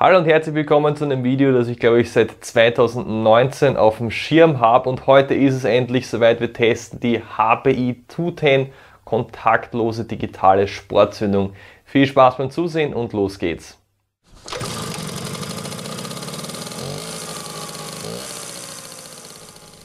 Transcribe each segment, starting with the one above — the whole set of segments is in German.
Hallo und herzlich willkommen zu einem Video, das ich glaube ich seit 2019 auf dem Schirm habe und heute ist es endlich soweit, wir testen die HPI 210 kontaktlose digitale Sportzündung. Viel Spaß beim Zusehen und los geht's.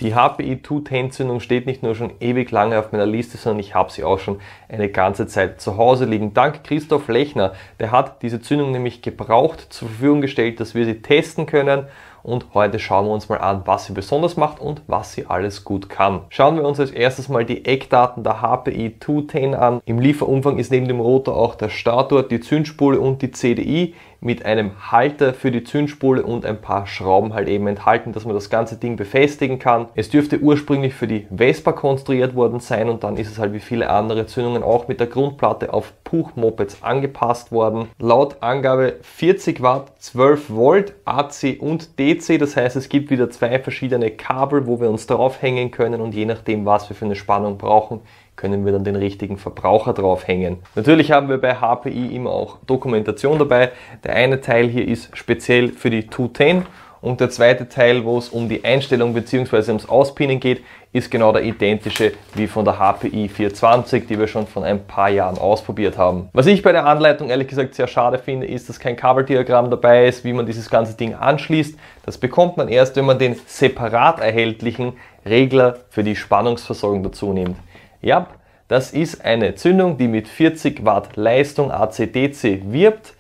Die HPI 210-Zündung steht nicht nur schon ewig lange auf meiner Liste, sondern ich habe sie auch schon eine ganze Zeit zu Hause liegen. Dank Christoph Lechner, der hat diese Zündung nämlich gebraucht, zur Verfügung gestellt, dass wir sie testen können und heute schauen wir uns mal an, was sie besonders macht und was sie alles gut kann. Schauen wir uns als erstes mal die Eckdaten der HPI 210 an. Im Lieferumfang ist neben dem Rotor auch der Starter, die Zündspule und die CDI mit einem Halter für die Zündspule und ein paar Schrauben halt eben enthalten, dass man das ganze Ding befestigen kann. Es dürfte ursprünglich für die Vespa konstruiert worden sein und dann ist es halt wie viele andere Zündungen auch mit der Grundplatte auf Puch-Mopeds angepasst worden. Laut Angabe 40 Watt, 12 Volt, AC und DC, das heißt es gibt wieder zwei verschiedene Kabel, wo wir uns draufhängen können und je nachdem was wir für eine Spannung brauchen, können wir dann den richtigen Verbraucher draufhängen. Natürlich haben wir bei HPI immer auch Dokumentation dabei. Der eine Teil hier ist speziell für die 210 und der zweite Teil, wo es um die Einstellung bzw. ums Auspinnen geht, ist genau der identische wie von der HPI 420, die wir schon von ein paar Jahren ausprobiert haben. Was ich bei der Anleitung ehrlich gesagt sehr schade finde, ist, dass kein Kabeldiagramm dabei ist, wie man dieses ganze Ding anschließt. Das bekommt man erst, wenn man den separat erhältlichen Regler für die Spannungsversorgung dazu nimmt. Ja, das ist eine Zündung, die mit 40 Watt Leistung AC-DC wirbt,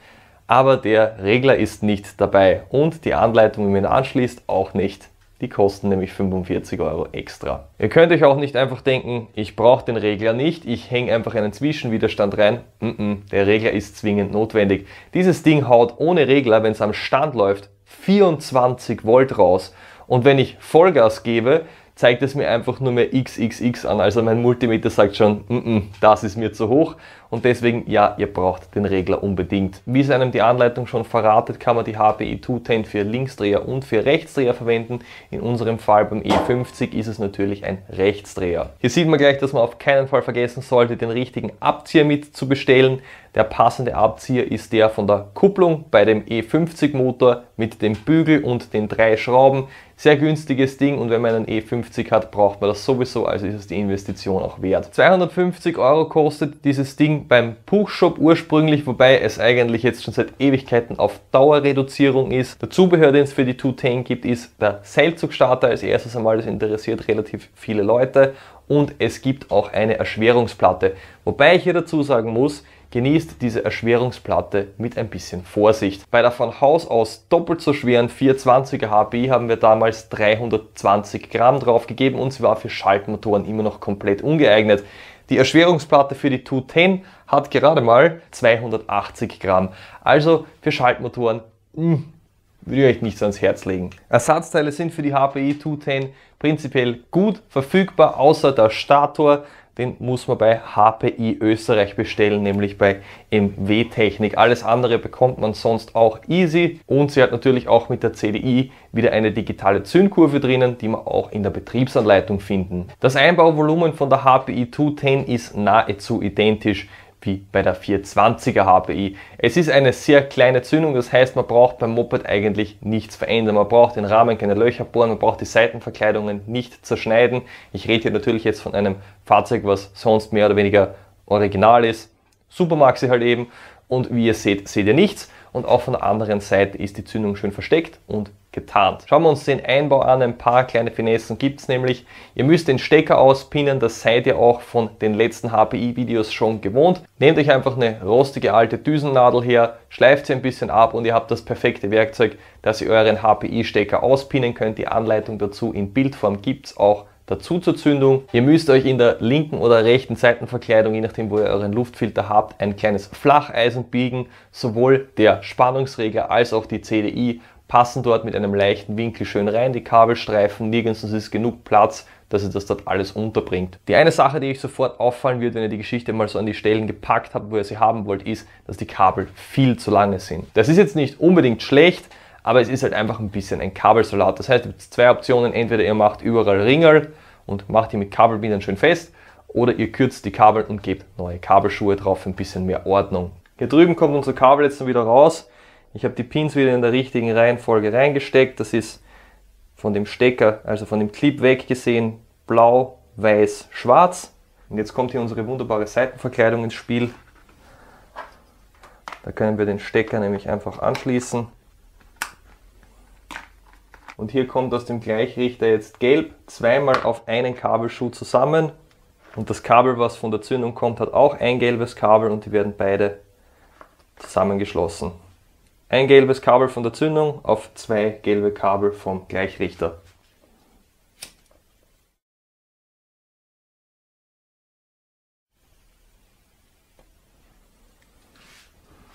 aber der Regler ist nicht dabei und die Anleitung, wie man anschließt, auch nicht. Die kosten nämlich 45 Euro extra. Ihr könnt euch auch nicht einfach denken, ich brauche den Regler nicht, ich hänge einfach einen Zwischenwiderstand rein. Mm -mm, der Regler ist zwingend notwendig. Dieses Ding haut ohne Regler, wenn es am Stand läuft, 24 Volt raus. Und wenn ich Vollgas gebe, zeigt es mir einfach nur mehr XXX an. Also mein Multimeter sagt schon, mm -mm, das ist mir zu hoch und deswegen, ja, ihr braucht den Regler unbedingt. Wie es einem die Anleitung schon verratet, kann man die HPI 210 für Linksdreher und für Rechtsdreher verwenden. In unserem Fall beim E50 ist es natürlich ein Rechtsdreher. Hier sieht man gleich, dass man auf keinen Fall vergessen sollte, den richtigen Abzieher mit zu bestellen. Der passende Abzieher ist der von der Kupplung bei dem E50 Motor mit dem Bügel und den drei Schrauben. Sehr günstiges Ding und wenn man einen E50 hat, braucht man das sowieso, also ist es die Investition auch wert. 250 Euro kostet dieses Ding beim Puchshop ursprünglich, wobei es eigentlich jetzt schon seit Ewigkeiten auf Dauerreduzierung ist. Der Zubehör, den es für die 210 gibt, ist der Seilzugstarter als erstes einmal, das interessiert relativ viele Leute und es gibt auch eine Erschwerungsplatte. Wobei ich hier dazu sagen muss, genießt diese Erschwerungsplatte mit ein bisschen Vorsicht. Bei der von Haus aus doppelt so schweren 420er HPI haben wir damals 320 Gramm draufgegeben und sie war für Schaltmotoren immer noch komplett ungeeignet. Die Erschwerungsplatte für die 210 hat gerade mal 280 Gramm. Also für Schaltmotoren mh, hm, würde ich euch nichts ans Herz legen. Ersatzteile sind für die HPI 210 prinzipiell gut verfügbar, außer der Stator den muss man bei HPI Österreich bestellen, nämlich bei MW Technik. Alles andere bekommt man sonst auch easy und sie hat natürlich auch mit der CDI wieder eine digitale Zündkurve drinnen, die man auch in der Betriebsanleitung finden. Das Einbauvolumen von der HPI 210 ist nahezu identisch wie bei der 420er HPI. Es ist eine sehr kleine Zündung, das heißt, man braucht beim Moped eigentlich nichts verändern. Man braucht den Rahmen keine Löcher bohren, man braucht die Seitenverkleidungen nicht zerschneiden. Ich rede hier natürlich jetzt von einem Fahrzeug, was sonst mehr oder weniger original ist. Supermaxi halt eben. Und wie ihr seht, seht ihr nichts. Und auch von der anderen Seite ist die Zündung schön versteckt und getarnt. Schauen wir uns den Einbau an, ein paar kleine Finessen gibt es nämlich. Ihr müsst den Stecker auspinnen, das seid ihr auch von den letzten HPI-Videos schon gewohnt. Nehmt euch einfach eine rostige alte Düsennadel her, schleift sie ein bisschen ab und ihr habt das perfekte Werkzeug, dass ihr euren HPI-Stecker auspinnen könnt. Die Anleitung dazu in Bildform gibt es auch dazu zur Zündung. Ihr müsst euch in der linken oder rechten Seitenverkleidung, je nachdem wo ihr euren Luftfilter habt, ein kleines Flacheisen biegen. Sowohl der Spannungsregler als auch die CDI passen dort mit einem leichten Winkel schön rein, die Kabelstreifen, nirgends ist genug Platz, dass ihr das dort alles unterbringt. Die eine Sache, die euch sofort auffallen wird, wenn ihr die Geschichte mal so an die Stellen gepackt habt, wo ihr sie haben wollt, ist, dass die Kabel viel zu lange sind. Das ist jetzt nicht unbedingt schlecht, aber es ist halt einfach ein bisschen ein Kabelsalat. Das heißt, ihr habt zwei Optionen, entweder ihr macht überall Ringel und macht die mit Kabelbindern schön fest, oder ihr kürzt die Kabel und gebt neue Kabelschuhe drauf, ein bisschen mehr Ordnung. Hier drüben kommt unser Kabel jetzt wieder raus. Ich habe die Pins wieder in der richtigen Reihenfolge reingesteckt. Das ist von dem Stecker, also von dem Clip weg gesehen, blau, weiß, schwarz. Und jetzt kommt hier unsere wunderbare Seitenverkleidung ins Spiel. Da können wir den Stecker nämlich einfach anschließen. Und hier kommt aus dem Gleichrichter jetzt gelb zweimal auf einen Kabelschuh zusammen. Und das Kabel, was von der Zündung kommt, hat auch ein gelbes Kabel und die werden beide zusammengeschlossen. Ein gelbes Kabel von der Zündung auf zwei gelbe Kabel vom Gleichrichter.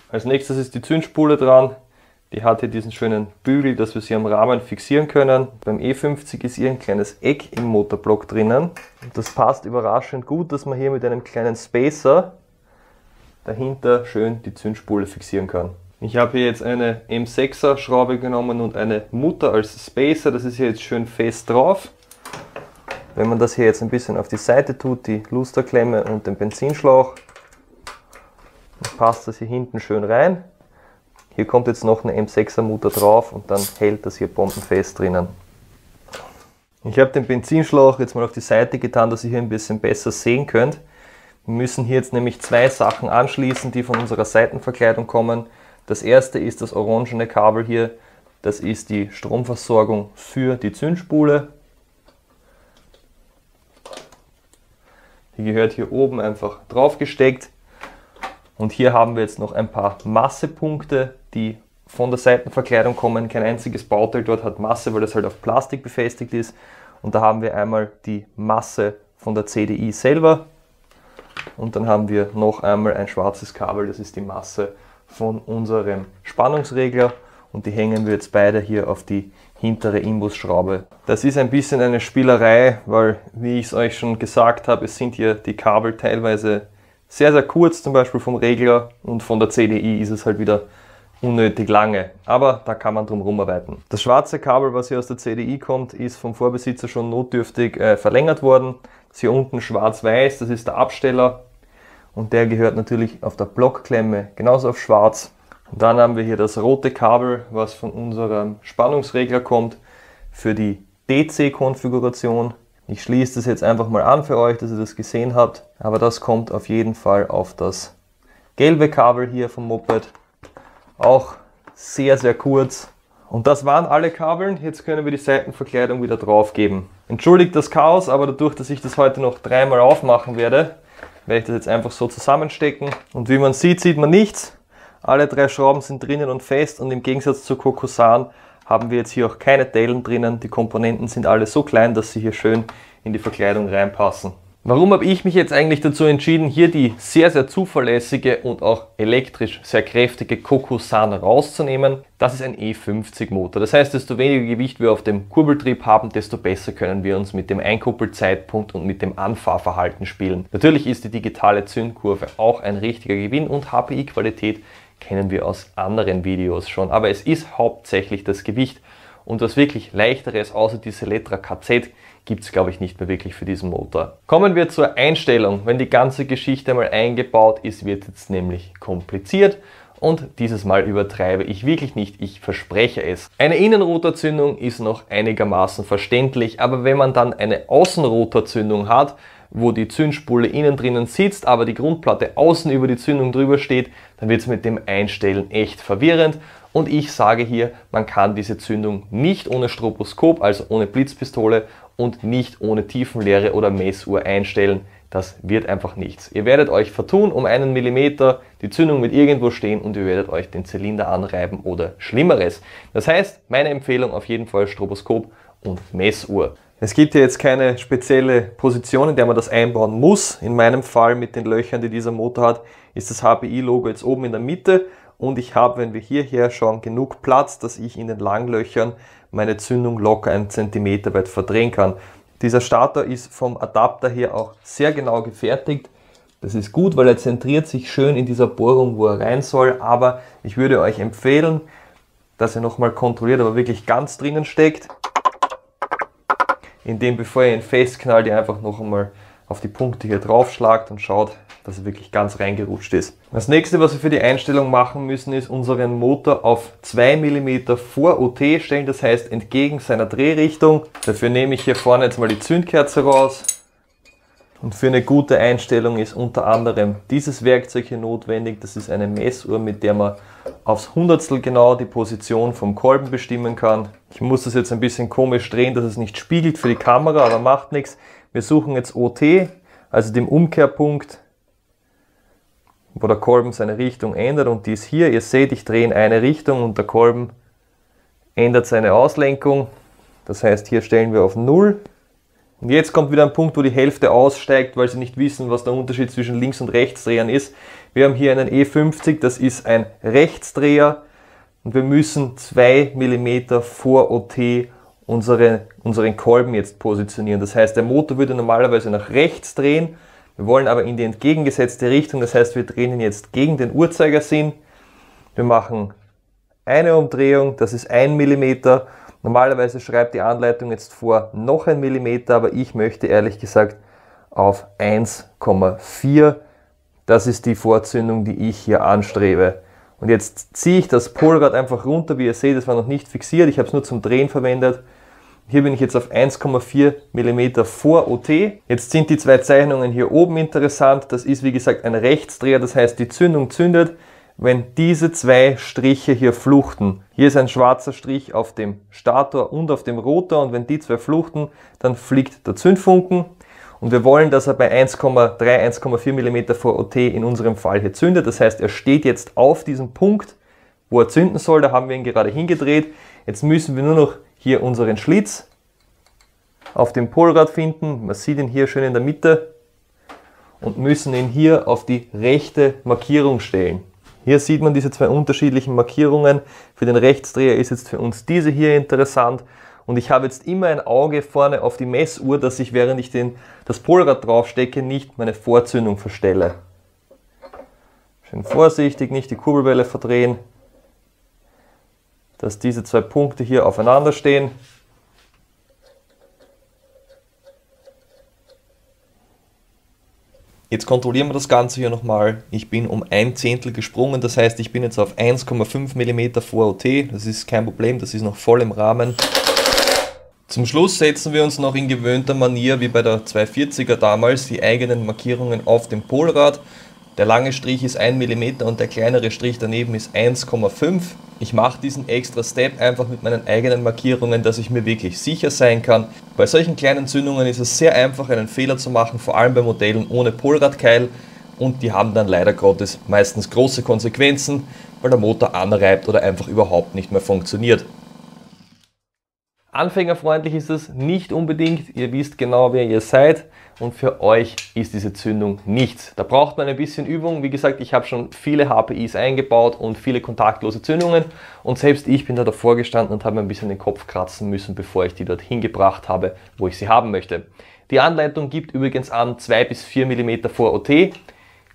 Als nächstes ist die Zündspule dran. Die hat hier diesen schönen Bügel, dass wir sie am Rahmen fixieren können. Beim E50 ist hier ein kleines Eck im Motorblock drinnen. Das passt überraschend gut, dass man hier mit einem kleinen Spacer dahinter schön die Zündspule fixieren kann. Ich habe hier jetzt eine M6er Schraube genommen und eine Mutter als Spacer. Das ist hier jetzt schön fest drauf. Wenn man das hier jetzt ein bisschen auf die Seite tut, die Lusterklemme und den Benzinschlauch, dann passt das hier hinten schön rein. Hier kommt jetzt noch eine M6er Mutter drauf und dann hält das hier bombenfest drinnen. Ich habe den Benzinschlauch jetzt mal auf die Seite getan, dass ihr hier ein bisschen besser sehen könnt. Wir müssen hier jetzt nämlich zwei Sachen anschließen, die von unserer Seitenverkleidung kommen. Das erste ist das orangene Kabel hier. Das ist die Stromversorgung für die Zündspule. Die gehört hier oben einfach drauf gesteckt. Und hier haben wir jetzt noch ein paar Massepunkte, die von der Seitenverkleidung kommen. Kein einziges Bauteil dort hat Masse, weil das halt auf Plastik befestigt ist. Und da haben wir einmal die Masse von der CDI selber. Und dann haben wir noch einmal ein schwarzes Kabel, das ist die Masse von unserem Spannungsregler. Und die hängen wir jetzt beide hier auf die hintere Imbusschraube. Das ist ein bisschen eine Spielerei, weil, wie ich es euch schon gesagt habe, es sind hier die Kabel teilweise sehr, sehr kurz, zum Beispiel vom Regler und von der CDI ist es halt wieder unnötig lange. Aber da kann man drum rumarbeiten. Das schwarze Kabel, was hier aus der CDI kommt, ist vom Vorbesitzer schon notdürftig äh, verlängert worden. Das hier unten schwarz-weiß, das ist der Absteller und der gehört natürlich auf der Blockklemme genauso auf schwarz. Und dann haben wir hier das rote Kabel, was von unserem Spannungsregler kommt für die DC-Konfiguration. Ich schließe das jetzt einfach mal an für euch, dass ihr das gesehen habt. Aber das kommt auf jeden Fall auf das gelbe Kabel hier vom Moped. Auch sehr, sehr kurz. Und das waren alle Kabeln. Jetzt können wir die Seitenverkleidung wieder drauf geben. Entschuldigt das Chaos, aber dadurch, dass ich das heute noch dreimal aufmachen werde, werde ich das jetzt einfach so zusammenstecken. Und wie man sieht, sieht man nichts. Alle drei Schrauben sind drinnen und fest und im Gegensatz zu Kokusan haben wir jetzt hier auch keine Dellen drinnen. Die Komponenten sind alle so klein, dass sie hier schön in die Verkleidung reinpassen. Warum habe ich mich jetzt eigentlich dazu entschieden, hier die sehr, sehr zuverlässige und auch elektrisch sehr kräftige Kokusan rauszunehmen? Das ist ein E50 Motor. Das heißt, desto weniger Gewicht wir auf dem Kurbeltrieb haben, desto besser können wir uns mit dem Einkuppelzeitpunkt und mit dem Anfahrverhalten spielen. Natürlich ist die digitale Zündkurve auch ein richtiger Gewinn und HPI-Qualität kennen wir aus anderen Videos schon. Aber es ist hauptsächlich das Gewicht. Und was wirklich leichteres außer die Seletra KZ gibt es, glaube ich, nicht mehr wirklich für diesen Motor. Kommen wir zur Einstellung. Wenn die ganze Geschichte mal eingebaut ist, wird es nämlich kompliziert. Und dieses Mal übertreibe ich wirklich nicht, ich verspreche es. Eine Innenrotorzündung ist noch einigermaßen verständlich, aber wenn man dann eine Außenrotorzündung hat, wo die Zündspule innen drinnen sitzt, aber die Grundplatte außen über die Zündung drüber steht, dann wird es mit dem Einstellen echt verwirrend. Und ich sage hier, man kann diese Zündung nicht ohne Stroboskop, also ohne Blitzpistole und nicht ohne Tiefenlehre oder Messuhr einstellen. Das wird einfach nichts. Ihr werdet euch vertun um einen Millimeter, die Zündung wird irgendwo stehen und ihr werdet euch den Zylinder anreiben oder Schlimmeres. Das heißt, meine Empfehlung auf jeden Fall Stroboskop und Messuhr. Es gibt hier jetzt keine spezielle Position, in der man das einbauen muss. In meinem Fall mit den Löchern, die dieser Motor hat, ist das HPI-Logo jetzt oben in der Mitte und ich habe, wenn wir hierher schauen, genug Platz, dass ich in den Langlöchern meine Zündung locker einen Zentimeter weit verdrehen kann. Dieser Starter ist vom Adapter her auch sehr genau gefertigt. Das ist gut, weil er zentriert sich schön in dieser Bohrung, wo er rein soll, aber ich würde euch empfehlen, dass ihr nochmal kontrolliert, aber wirklich ganz drinnen steckt indem bevor ihr ihn festknallt, ihr einfach noch einmal auf die Punkte hier draufschlagt und schaut, dass er wirklich ganz reingerutscht ist. Das nächste, was wir für die Einstellung machen müssen, ist unseren Motor auf 2 mm vor OT stellen, das heißt entgegen seiner Drehrichtung. Dafür nehme ich hier vorne jetzt mal die Zündkerze raus. Und für eine gute Einstellung ist unter anderem dieses Werkzeug hier notwendig. Das ist eine Messuhr, mit der man aufs Hundertstel genau die Position vom Kolben bestimmen kann. Ich muss das jetzt ein bisschen komisch drehen, dass es nicht spiegelt für die Kamera, aber macht nichts. Wir suchen jetzt OT, also dem Umkehrpunkt, wo der Kolben seine Richtung ändert und die ist hier. Ihr seht, ich drehe in eine Richtung und der Kolben ändert seine Auslenkung. Das heißt, hier stellen wir auf 0. Und jetzt kommt wieder ein Punkt, wo die Hälfte aussteigt, weil sie nicht wissen, was der Unterschied zwischen Links- und Rechtsdrehern ist. Wir haben hier einen E50, das ist ein Rechtsdreher und wir müssen 2 mm vor OT unsere, unseren Kolben jetzt positionieren. Das heißt, der Motor würde normalerweise nach rechts drehen, wir wollen aber in die entgegengesetzte Richtung, das heißt, wir drehen ihn jetzt gegen den Uhrzeigersinn. Wir machen eine Umdrehung, das ist 1 mm Normalerweise schreibt die Anleitung jetzt vor noch ein Millimeter, aber ich möchte ehrlich gesagt auf 1,4. Das ist die Vorzündung, die ich hier anstrebe. Und jetzt ziehe ich das Polrad einfach runter. Wie ihr seht, das war noch nicht fixiert. Ich habe es nur zum Drehen verwendet. Hier bin ich jetzt auf 1,4 mm vor OT. Jetzt sind die zwei Zeichnungen hier oben interessant. Das ist wie gesagt ein Rechtsdreher, das heißt die Zündung zündet wenn diese zwei Striche hier fluchten. Hier ist ein schwarzer Strich auf dem Stator und auf dem Rotor und wenn die zwei fluchten, dann fliegt der Zündfunken und wir wollen, dass er bei 1,3, 1,4 mm vor OT in unserem Fall hier zündet. Das heißt, er steht jetzt auf diesem Punkt, wo er zünden soll. Da haben wir ihn gerade hingedreht. Jetzt müssen wir nur noch hier unseren Schlitz auf dem Polrad finden. Man sieht ihn hier schön in der Mitte und müssen ihn hier auf die rechte Markierung stellen. Hier sieht man diese zwei unterschiedlichen Markierungen. Für den Rechtsdreher ist jetzt für uns diese hier interessant. Und ich habe jetzt immer ein Auge vorne auf die Messuhr, dass ich, während ich den, das Polrad draufstecke, nicht meine Vorzündung verstelle. Schön vorsichtig, nicht die Kurbelwelle verdrehen, dass diese zwei Punkte hier aufeinander stehen. Jetzt kontrollieren wir das Ganze hier nochmal. Ich bin um ein Zehntel gesprungen, das heißt, ich bin jetzt auf 1,5 mm vor OT. Das ist kein Problem, das ist noch voll im Rahmen. Zum Schluss setzen wir uns noch in gewöhnter Manier wie bei der 240er damals die eigenen Markierungen auf dem Polrad. Der lange Strich ist 1 mm und der kleinere Strich daneben ist 1,5 ich mache diesen extra Step einfach mit meinen eigenen Markierungen, dass ich mir wirklich sicher sein kann. Bei solchen kleinen Zündungen ist es sehr einfach, einen Fehler zu machen, vor allem bei Modellen ohne Polradkeil. Und die haben dann leider Gottes meistens große Konsequenzen, weil der Motor anreibt oder einfach überhaupt nicht mehr funktioniert. Anfängerfreundlich ist es nicht unbedingt, ihr wisst genau, wer ihr seid und für euch ist diese Zündung nichts. Da braucht man ein bisschen Übung. Wie gesagt, ich habe schon viele HPIs eingebaut und viele kontaktlose Zündungen und selbst ich bin da davor gestanden und habe ein bisschen den Kopf kratzen müssen, bevor ich die dorthin gebracht habe, wo ich sie haben möchte. Die Anleitung gibt übrigens an 2 bis 4 mm vor OT.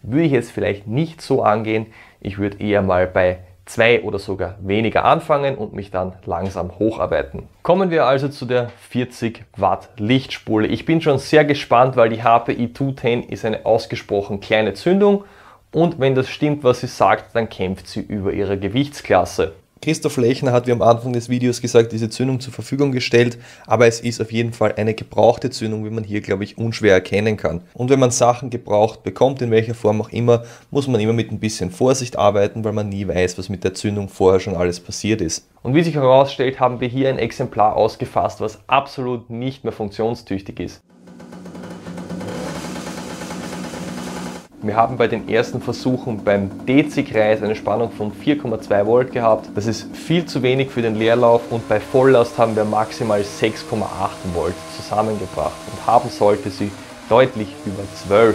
Würde ich jetzt vielleicht nicht so angehen. Ich würde eher mal bei zwei oder sogar weniger anfangen und mich dann langsam hocharbeiten. Kommen wir also zu der 40 Watt Lichtspule. Ich bin schon sehr gespannt, weil die HPI 210 ist eine ausgesprochen kleine Zündung und wenn das stimmt, was sie sagt, dann kämpft sie über ihre Gewichtsklasse. Christoph Lechner hat wie am Anfang des Videos gesagt, diese Zündung zur Verfügung gestellt, aber es ist auf jeden Fall eine gebrauchte Zündung, wie man hier, glaube ich, unschwer erkennen kann. Und wenn man Sachen gebraucht bekommt, in welcher Form auch immer, muss man immer mit ein bisschen Vorsicht arbeiten, weil man nie weiß, was mit der Zündung vorher schon alles passiert ist. Und wie sich herausstellt, haben wir hier ein Exemplar ausgefasst, was absolut nicht mehr funktionstüchtig ist. Wir haben bei den ersten Versuchen beim DC-Kreis eine Spannung von 4,2 Volt gehabt. Das ist viel zu wenig für den Leerlauf und bei Volllast haben wir maximal 6,8 Volt zusammengebracht und haben sollte sie deutlich über 12.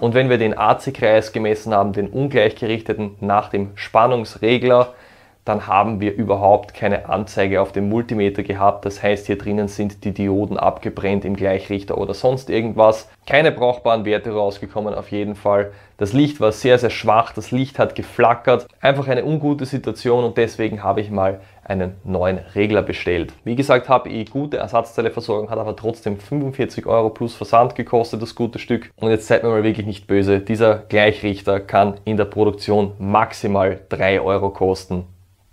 Und wenn wir den AC-Kreis gemessen haben, den ungleichgerichteten nach dem Spannungsregler, dann haben wir überhaupt keine Anzeige auf dem Multimeter gehabt. Das heißt, hier drinnen sind die Dioden abgebrennt im Gleichrichter oder sonst irgendwas. Keine brauchbaren Werte rausgekommen auf jeden Fall. Das Licht war sehr, sehr schwach, das Licht hat geflackert. Einfach eine ungute Situation und deswegen habe ich mal einen neuen Regler bestellt. Wie gesagt, habe ich gute Ersatzteileversorgung, hat aber trotzdem 45 Euro plus Versand gekostet, das gute Stück. Und jetzt seid mir mal wirklich nicht böse, dieser Gleichrichter kann in der Produktion maximal 3 Euro kosten.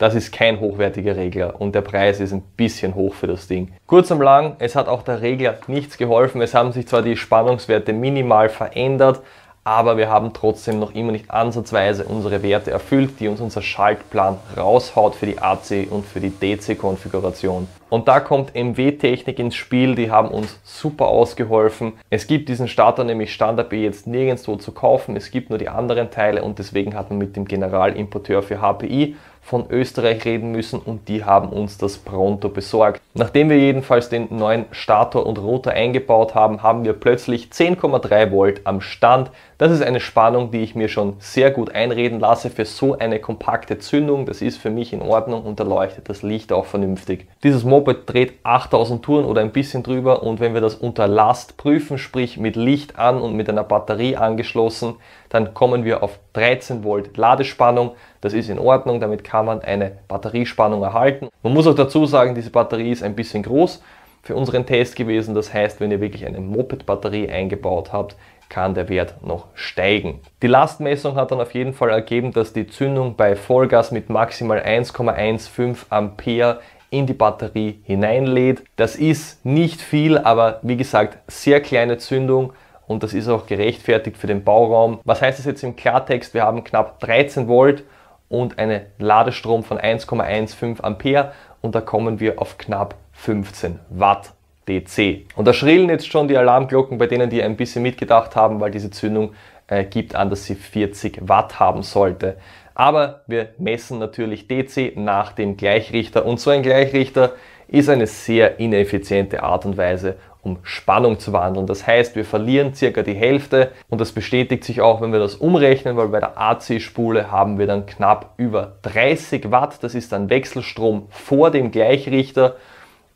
Das ist kein hochwertiger Regler und der Preis ist ein bisschen hoch für das Ding. Kurz und lang, es hat auch der Regler nichts geholfen. Es haben sich zwar die Spannungswerte minimal verändert, aber wir haben trotzdem noch immer nicht ansatzweise unsere Werte erfüllt, die uns unser Schaltplan raushaut für die AC und für die DC-Konfiguration. Und da kommt MW-Technik ins Spiel, die haben uns super ausgeholfen. Es gibt diesen Starter nämlich Standard B jetzt nirgendwo zu kaufen, es gibt nur die anderen Teile und deswegen hat man mit dem Generalimporteur für HPI von Österreich reden müssen und die haben uns das pronto besorgt. Nachdem wir jedenfalls den neuen Stator und Rotor eingebaut haben, haben wir plötzlich 10,3 Volt am Stand. Das ist eine Spannung, die ich mir schon sehr gut einreden lasse für so eine kompakte Zündung. Das ist für mich in Ordnung und da leuchtet das Licht auch vernünftig. Dieses Moped dreht 8000 Touren oder ein bisschen drüber und wenn wir das unter Last prüfen, sprich mit Licht an und mit einer Batterie angeschlossen, dann kommen wir auf 13 Volt Ladespannung. Das ist in Ordnung, damit kann man eine Batteriespannung erhalten. Man muss auch dazu sagen, diese Batterie ist ein bisschen groß für unseren Test gewesen. Das heißt, wenn ihr wirklich eine Moped-Batterie eingebaut habt, kann der Wert noch steigen. Die Lastmessung hat dann auf jeden Fall ergeben, dass die Zündung bei Vollgas mit maximal 1,15 Ampere in die Batterie hineinlädt. Das ist nicht viel, aber wie gesagt, sehr kleine Zündung und das ist auch gerechtfertigt für den Bauraum. Was heißt das jetzt im Klartext? Wir haben knapp 13 Volt und einen Ladestrom von 1,15 Ampere und da kommen wir auf knapp 15 Watt DC. Und da schrillen jetzt schon die Alarmglocken bei denen, die ein bisschen mitgedacht haben, weil diese Zündung äh, gibt an, dass sie 40 Watt haben sollte. Aber wir messen natürlich DC nach dem Gleichrichter und so ein Gleichrichter ist eine sehr ineffiziente Art und Weise, um Spannung zu wandeln. Das heißt, wir verlieren circa die Hälfte und das bestätigt sich auch, wenn wir das umrechnen, weil bei der AC-Spule haben wir dann knapp über 30 Watt. Das ist dann Wechselstrom vor dem Gleichrichter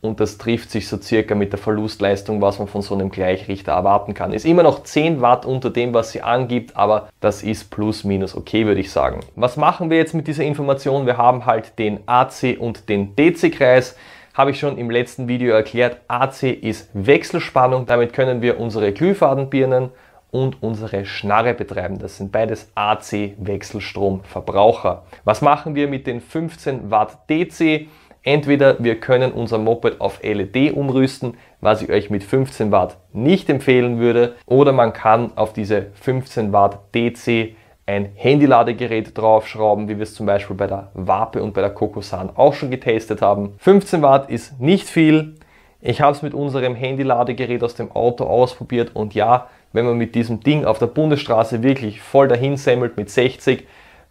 und das trifft sich so circa mit der Verlustleistung, was man von so einem Gleichrichter erwarten kann. Ist immer noch 10 Watt unter dem, was sie angibt, aber das ist plus minus okay, würde ich sagen. Was machen wir jetzt mit dieser Information? Wir haben halt den AC und den DC-Kreis habe ich schon im letzten Video erklärt. AC ist Wechselspannung, damit können wir unsere Glühfadenbirnen und unsere Schnarre betreiben. Das sind beides AC-Wechselstromverbraucher. Was machen wir mit den 15 Watt DC? Entweder wir können unser Moped auf LED umrüsten, was ich euch mit 15 Watt nicht empfehlen würde, oder man kann auf diese 15 Watt DC ein Handyladegerät draufschrauben, wie wir es zum Beispiel bei der Wape und bei der Kokosan auch schon getestet haben. 15 Watt ist nicht viel. Ich habe es mit unserem Handyladegerät aus dem Auto ausprobiert und ja, wenn man mit diesem Ding auf der Bundesstraße wirklich voll dahin semmelt mit 60,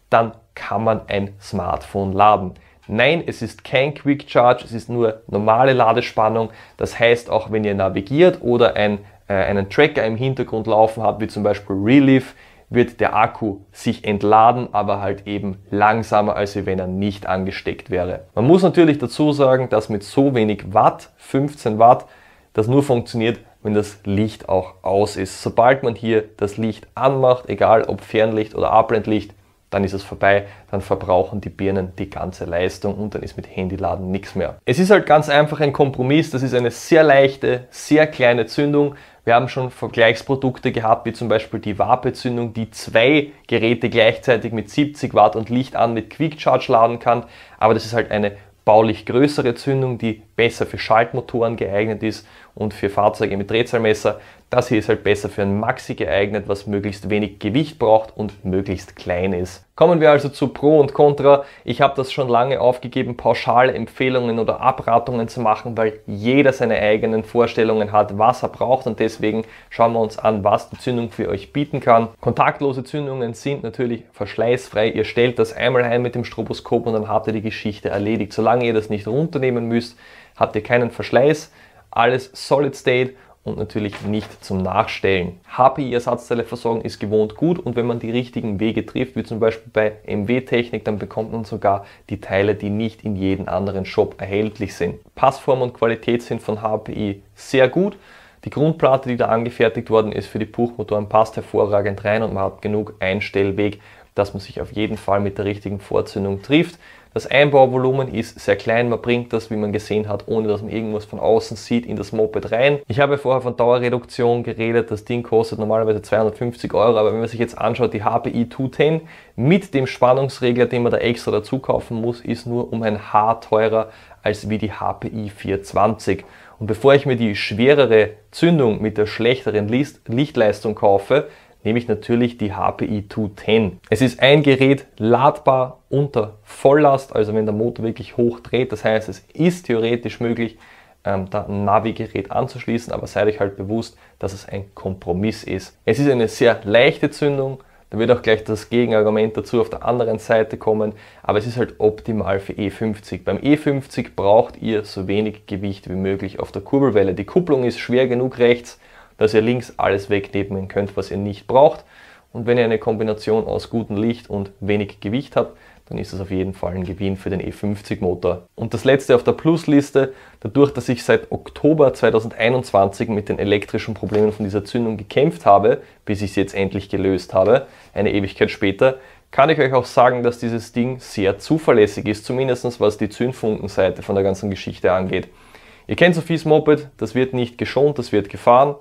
dann kann man ein Smartphone laden. Nein, es ist kein Quick Charge, es ist nur normale Ladespannung. Das heißt, auch wenn ihr navigiert oder ein, äh, einen Tracker im Hintergrund laufen habt, wie zum Beispiel Relief, wird der Akku sich entladen, aber halt eben langsamer, als wenn er nicht angesteckt wäre. Man muss natürlich dazu sagen, dass mit so wenig Watt, 15 Watt, das nur funktioniert, wenn das Licht auch aus ist. Sobald man hier das Licht anmacht, egal ob Fernlicht oder Abblendlicht, dann ist es vorbei, dann verbrauchen die Birnen die ganze Leistung und dann ist mit Handyladen nichts mehr. Es ist halt ganz einfach ein Kompromiss, das ist eine sehr leichte, sehr kleine Zündung. Wir haben schon Vergleichsprodukte gehabt, wie zum Beispiel die Wapezündung, die zwei Geräte gleichzeitig mit 70 Watt und Licht an mit Quick Charge laden kann, aber das ist halt eine baulich größere Zündung, die besser für Schaltmotoren geeignet ist und für Fahrzeuge mit Drehzahlmesser. Das hier ist halt besser für ein Maxi geeignet, was möglichst wenig Gewicht braucht und möglichst klein ist. Kommen wir also zu Pro und Contra. Ich habe das schon lange aufgegeben, pauschale Empfehlungen oder Abratungen zu machen, weil jeder seine eigenen Vorstellungen hat, was er braucht und deswegen schauen wir uns an, was die Zündung für euch bieten kann. Kontaktlose Zündungen sind natürlich verschleißfrei. Ihr stellt das einmal ein mit dem Stroboskop und dann habt ihr die Geschichte erledigt. Solange ihr das nicht runternehmen müsst, habt ihr keinen Verschleiß. Alles Solid State und natürlich nicht zum Nachstellen. HPI-Ersatzteileversorgung ist gewohnt gut und wenn man die richtigen Wege trifft, wie zum Beispiel bei MW-Technik, dann bekommt man sogar die Teile, die nicht in jedem anderen Shop erhältlich sind. Passform und Qualität sind von HPI sehr gut. Die Grundplatte, die da angefertigt worden ist für die Buchmotoren, passt hervorragend rein und man hat genug Einstellweg, dass man sich auf jeden Fall mit der richtigen Vorzündung trifft. Das Einbauvolumen ist sehr klein, man bringt das, wie man gesehen hat, ohne dass man irgendwas von außen sieht, in das Moped rein. Ich habe vorher von Dauerreduktion geredet, das Ding kostet normalerweise 250 Euro, aber wenn man sich jetzt anschaut, die HPI 210 mit dem Spannungsregler, den man da extra dazu kaufen muss, ist nur um ein Haar teurer als wie die HPI 420. Und bevor ich mir die schwerere Zündung mit der schlechteren Lichtleistung kaufe, nehme ich natürlich die HPI 210. Es ist ein Gerät ladbar unter Volllast, also wenn der Motor wirklich hoch dreht. Das heißt, es ist theoretisch möglich, ähm, da ein Navigerät anzuschließen, aber seid euch halt bewusst, dass es ein Kompromiss ist. Es ist eine sehr leichte Zündung, da wird auch gleich das Gegenargument dazu auf der anderen Seite kommen, aber es ist halt optimal für E50. Beim E50 braucht ihr so wenig Gewicht wie möglich auf der Kurbelwelle. Die Kupplung ist schwer genug rechts, dass ihr links alles wegnehmen könnt, was ihr nicht braucht. Und wenn ihr eine Kombination aus gutem Licht und wenig Gewicht habt, dann ist das auf jeden Fall ein Gewinn für den E50 Motor. Und das letzte auf der Plusliste, dadurch, dass ich seit Oktober 2021 mit den elektrischen Problemen von dieser Zündung gekämpft habe, bis ich sie jetzt endlich gelöst habe, eine Ewigkeit später, kann ich euch auch sagen, dass dieses Ding sehr zuverlässig ist, zumindest was die Zündfunkenseite von der ganzen Geschichte angeht. Ihr kennt Sophies Moped, das wird nicht geschont, das wird gefahren.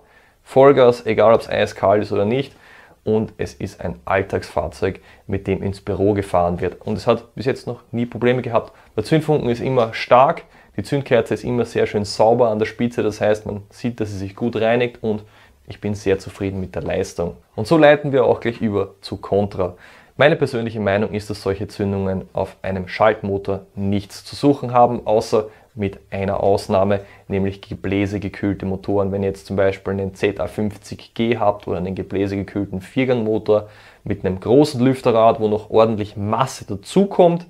Vollgas, egal ob es eiskalt ist oder nicht. Und es ist ein Alltagsfahrzeug, mit dem ins Büro gefahren wird. Und es hat bis jetzt noch nie Probleme gehabt. Der Zündfunken ist immer stark, die Zündkerze ist immer sehr schön sauber an der Spitze. Das heißt, man sieht, dass sie sich gut reinigt und ich bin sehr zufrieden mit der Leistung. Und so leiten wir auch gleich über zu Contra. Meine persönliche Meinung ist, dass solche Zündungen auf einem Schaltmotor nichts zu suchen haben, außer mit einer Ausnahme, nämlich gebläsegekühlte Motoren. Wenn ihr jetzt zum Beispiel einen ZA50G habt oder einen gebläsegekühlten Viergangmotor mit einem großen Lüfterrad, wo noch ordentlich Masse dazukommt,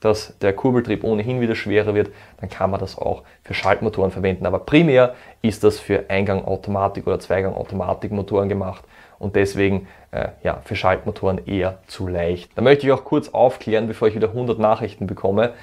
dass der Kurbeltrieb ohnehin wieder schwerer wird, dann kann man das auch für Schaltmotoren verwenden. Aber primär ist das für Eingang-Automatik oder Zweigang-Automatikmotoren gemacht und deswegen äh, ja, für Schaltmotoren eher zu leicht. Da möchte ich auch kurz aufklären, bevor ich wieder 100 Nachrichten bekomme.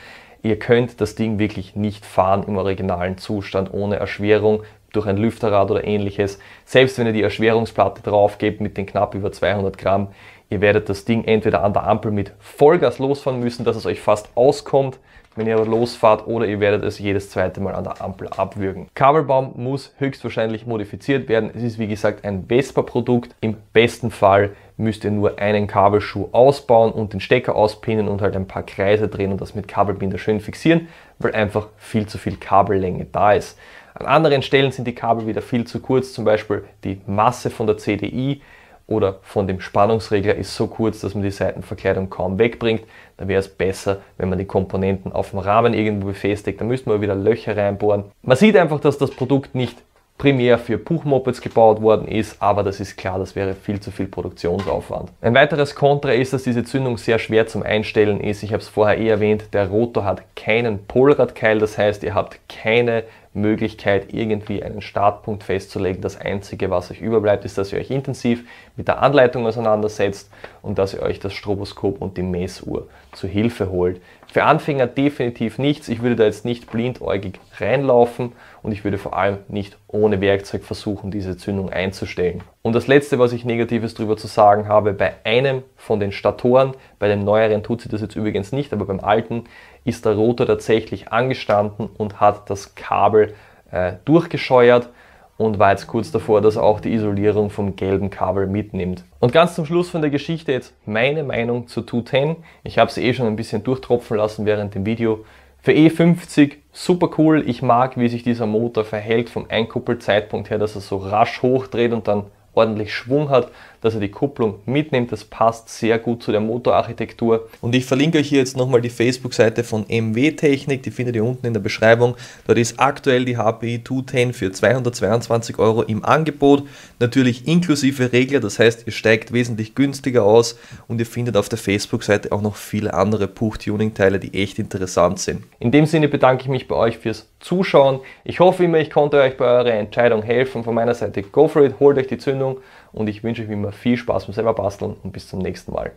Ihr könnt das Ding wirklich nicht fahren im originalen Zustand ohne Erschwerung durch ein Lüfterrad oder ähnliches. Selbst wenn ihr die Erschwerungsplatte drauf gebt mit den knapp über 200 Gramm, ihr werdet das Ding entweder an der Ampel mit Vollgas losfahren müssen, dass es euch fast auskommt, wenn ihr losfahrt, oder ihr werdet es jedes zweite Mal an der Ampel abwürgen. Kabelbaum muss höchstwahrscheinlich modifiziert werden. Es ist wie gesagt ein Vespa-Produkt. Im besten Fall müsst ihr nur einen Kabelschuh ausbauen und den Stecker auspinnen und halt ein paar Kreise drehen und das mit Kabelbinder schön fixieren, weil einfach viel zu viel Kabellänge da ist. An anderen Stellen sind die Kabel wieder viel zu kurz, zum Beispiel die Masse von der CDI oder von dem Spannungsregler ist so kurz, dass man die Seitenverkleidung kaum wegbringt. Da wäre es besser, wenn man die Komponenten auf dem Rahmen irgendwo befestigt. Da müsste man wieder Löcher reinbohren. Man sieht einfach, dass das Produkt nicht primär für Buchmopeds gebaut worden ist, aber das ist klar, das wäre viel zu viel Produktionsaufwand. Ein weiteres Kontra ist, dass diese Zündung sehr schwer zum Einstellen ist. Ich habe es vorher eh erwähnt, der Rotor hat keinen Polradkeil, das heißt, ihr habt keine Möglichkeit, irgendwie einen Startpunkt festzulegen. Das Einzige, was euch überbleibt, ist, dass ihr euch intensiv mit der Anleitung auseinandersetzt und dass ihr euch das Stroboskop und die Messuhr zu Hilfe holt. Für Anfänger definitiv nichts. Ich würde da jetzt nicht blindäugig reinlaufen und ich würde vor allem nicht ohne Werkzeug versuchen, diese Zündung einzustellen. Und das letzte, was ich Negatives darüber zu sagen habe, bei einem von den Statoren, bei dem neueren tut sie das jetzt übrigens nicht, aber beim alten ist der Rotor tatsächlich angestanden und hat das Kabel äh, durchgescheuert und war jetzt kurz davor, dass auch die Isolierung vom gelben Kabel mitnimmt. Und ganz zum Schluss von der Geschichte jetzt meine Meinung zu 210. Ich habe sie eh schon ein bisschen durchtropfen lassen während dem Video. Für E50 super cool. Ich mag, wie sich dieser Motor verhält vom Einkuppelzeitpunkt her, dass er so rasch hochdreht und dann ordentlich Schwung hat, dass er die Kupplung mitnimmt. Das passt sehr gut zu der Motorarchitektur. Und ich verlinke euch hier jetzt nochmal die Facebook-Seite von MW Technik, die findet ihr unten in der Beschreibung. Dort ist aktuell die HPI 210 für 222 Euro im Angebot, natürlich inklusive Regler, das heißt, ihr steigt wesentlich günstiger aus und ihr findet auf der Facebook-Seite auch noch viele andere Puch-Tuning-Teile, die echt interessant sind. In dem Sinne bedanke ich mich bei euch fürs Zuschauen. Ich hoffe immer, ich konnte euch bei eurer Entscheidung helfen. Von meiner Seite, go for it, holt euch die Zündung und ich wünsche euch wie immer viel Spaß beim selber basteln und bis zum nächsten Mal.